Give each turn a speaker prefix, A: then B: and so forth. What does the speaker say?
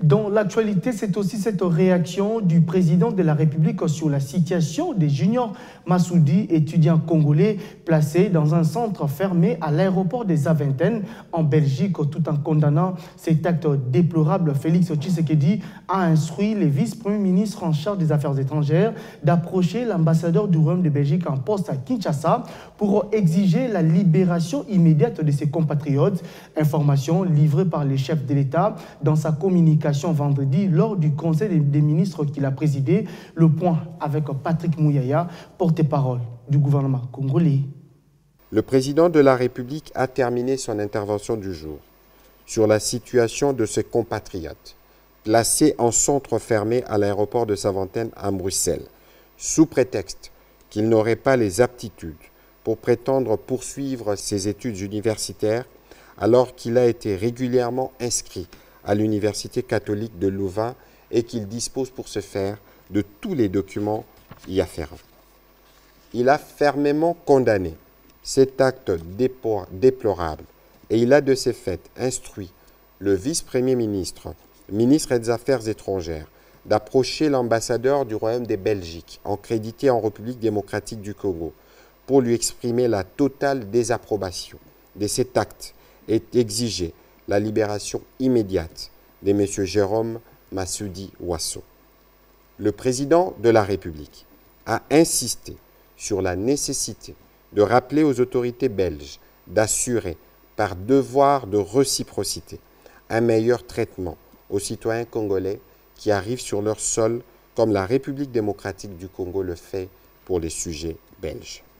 A: Dans l'actualité, c'est aussi cette réaction du président de la République sur la situation des juniors Massoudi, étudiants congolais placés dans un centre fermé à l'aéroport des Aventaines en Belgique, tout en condamnant cet acte déplorable. Félix Tshisekedi a instruit les vice-premiers ministres en charge des affaires étrangères d'approcher l'ambassadeur du Royaume de Belgique en poste à Kinshasa pour exiger la libération immédiate de ses compatriotes. Information livrée par les chefs de l'État dans sa communication vendredi lors du Conseil des ministres qu'il a présidé. Le point avec Patrick Mouyaya, porte-parole du gouvernement congolais.
B: Le président de la République a terminé son intervention du jour sur la situation de ses compatriotes placés en centre fermé à l'aéroport de Savantène à Bruxelles, sous prétexte qu'ils n'auraient pas les aptitudes pour prétendre poursuivre ses études universitaires alors qu'il a été régulièrement inscrit à l'Université catholique de Louvain et qu'il dispose pour ce faire de tous les documents y afférents. Il a fermement condamné cet acte déplorable et il a de ce fait instruit le vice-premier ministre, ministre des Affaires étrangères, d'approcher l'ambassadeur du Royaume des Belgiques, en crédité en République démocratique du Congo, pour lui exprimer la totale désapprobation de cet acte et exiger la libération immédiate de M. Jérôme Massoudi Ouasso. Le président de la République a insisté sur la nécessité de rappeler aux autorités belges d'assurer, par devoir de réciprocité, un meilleur traitement aux citoyens congolais qui arrivent sur leur sol, comme la République démocratique du Congo le fait pour les sujets belges.